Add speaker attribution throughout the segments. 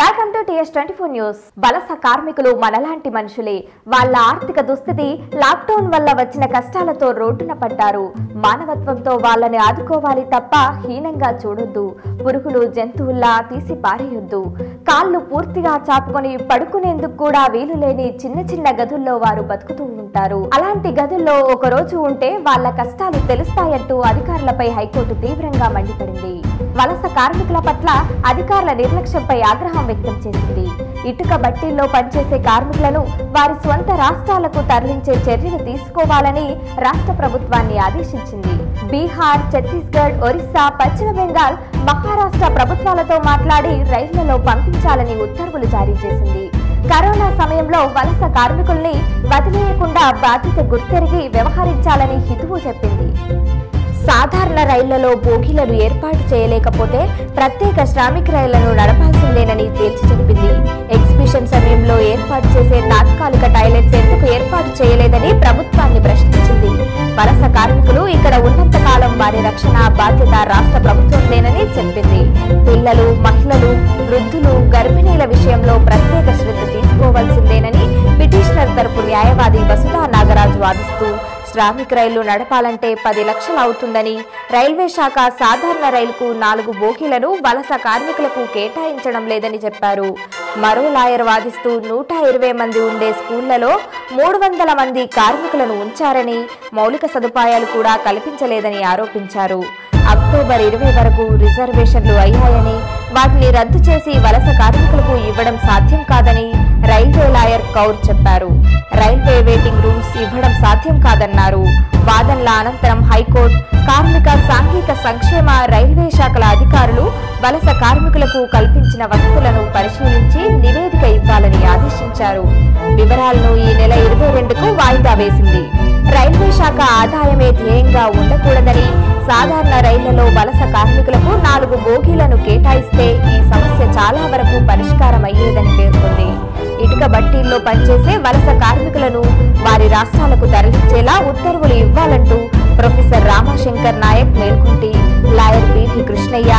Speaker 1: Welcome to TS twenty four news వలస కార్మికులు మనలాంటి మనుషులే. వాళ్ళ ఆర్థిక దుస్థితి లాక్డౌన్ వల్ల వచ్చిన కష్టాలతో రోడ్డున పడ్డారు. మానవత్వంతో వాళ్ళని ఆదుకోవాలి తప్ప హీనంగా చూడొద్దు. పురుగులు జంతువుల్లా తీసి పారేయొద్దు. కాళ్ళు పూర్తిగా చాపుకొని పడుకునేందుకు కూడా వీలు లేని చిన్న చిన్న గదుల్లో వారు బతుకుతూ ఉంటారు. అలాంటి గదుల్లో ఒక రోజు ఉంటే వాళ్ళ కష్టాలు తెలుస్తాయంటూ అధికారులపై హైకోర్టు తీవ్రంగా మండిపడింది. వలస కార్మికుల పట్ల అధికారుల నిర్లక్ష్యంపై ఆగ్రహం వ్యక్తం చేసింది. ఇటుక బట్టీల్లో పనిచేసే కార్మికులను వారి స్వంత రాష్ట్రాలకు తరలించే చర్యలు తీసుకోవాలని రాష్ట్ర ప్రభుత్వాన్ని ఆదేశించింది. బీహార్ ఛత్తీస్గఢ్ ఒరిస్సా పశ్చిమ బెంగాల్ మహారాష్ట్ర ప్రభుత్వాలతో మాట్లాడి రైళ్ళలో పంపించాలని ఉత్తర్వులు జారీ చేసింది. కరోనా సమయంలో వలస కార్మికుల్ని వదిలేయకుండా బాధ్యత గుర్తెరిగి వ్యవహరించాలని హితువు చెప్పింది. సాధారణ రైళ్ళలో బోగీలను ఏర్పాటు చేయలేకపోతే ప్రత్యేక శ్రామిక రైళ్ళను నడపాల్సిందేనని తేల్చి చెప్పింది. ఎగ్జిబిషన్ సమయంలో ఏర్పాటు చేసే తాత్కాలిక టాయిలెట్స్ ఎందుకు ఏర్పాటు చేయలేదని ప్రభుత్వాన్ని ప్రశ్నించింది. వలస కార్మికులు ఇక్కడ ఉన్నంత కాలం వారి రక్షణ బాధ్యత రాష్ట్ర ప్రభుత్వందేనని చెప్పింది. పిల్లలు మహిళలు వృద్ధులు గర్భిణీల విషయంలో ప్రత్యేక శ్రద్ధ తీసుకోవాల్సిందేనని పిటిషనర్ తరపు న్యాయవాది వసుధా నాగరాజు వాదిస్తూ శ్రామిక్ రైళ్ళు నడపాలంటే పది లక్షలు అవుతుందని రైల్వే శాఖ సాధారణ రైలుకు నాలుగు బోగీలను వలస కార్మికులకు కేటాయించడం లేదని చెప్పారు. మరో లాయర్ వాదిస్తూ నూట ఇరవై మంది ఉండే స్కూళ్ళలో మూడు వందల మంది కార్మికులను ఉంచారని మౌలిక సదుపాయాలు కూడా కల్పించలేదని ఆరోపించారు. అక్టోబర్ ఇరవై వరకు రిజర్వేషన్లు అయ్యాయని వాటిని రద్దు చేసి వలస కార్మికులకు ఇవ్వడం సాధ్యం కాదని రైల్వే లాయర్ కౌర్ చెప్పారు. రైల్వే వెయిటింగ్ రూమ్స్ ఇవ్వడం సాధ్యం కాదన్నారు. వాదనల అనంతరం హైకోర్టు కార్మిక సాంఘిక సంక్షేమ రైల్వే శాఖల అధికారులు వలస కార్మికులకు కల్పించిన వసతులను పరిశీలించి నివేదిక ఇవ్వాలని ఆదేశించారు. వివరాలను ఈ నెల ఇరవై రెండుకు వాయిదా వేసింది. రైల్వే శాఖ ఆదాయమే ధ్యేయంగా ఉండకూడదని సాధారణ రైళ్ళలో వలస కార్మికులకు నాలుగు బోగీలను కేటాయిస్తే ఈ సమస్య చాలా వరకు పరిష్కారమయ్యేదని పేర్కొంది బట్టీల్లో పనిచేసే వలస కార్మికులను వారి రాష్ట్రాలకు తరలించేలా ఉత్తర్వులు ఇవ్వాలంటూ professor Ramashankar Naik Melkunti lawyer PV Krishnaiah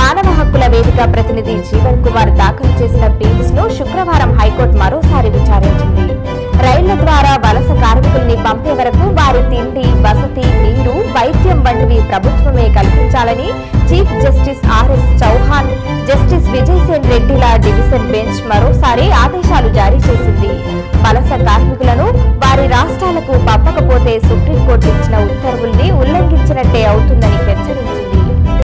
Speaker 1: మానవ హక్కుల వేదిక ప్రతినిధి జీవన్ కుమార్ దాఖలు చేసిన పిల్స్ను శుక్రవారం హైకోర్టు మరోసారి విచారించింది. రైళ్ళ ద్వారా వలస కార్మికుల్ని పంపే వరకు వారి తిండి వసతి వైద్యం వంటివి ప్రభుత్వమే కల్పించాలని chief justice RS Chauhan justice Vijaysen రెడ్డిల division bench మరోసారి ఆదేశాలు జారీ చేసింది. వలస కార్మికులను వారి రాష్ట్రాలకు పంపకపోతే సుప్రీంకోర్టు ఇచ్చిన ఉత్తర్వుల్ని ఉల్లంఘించినట్టే అవుతుందని హెచ్చరించింది.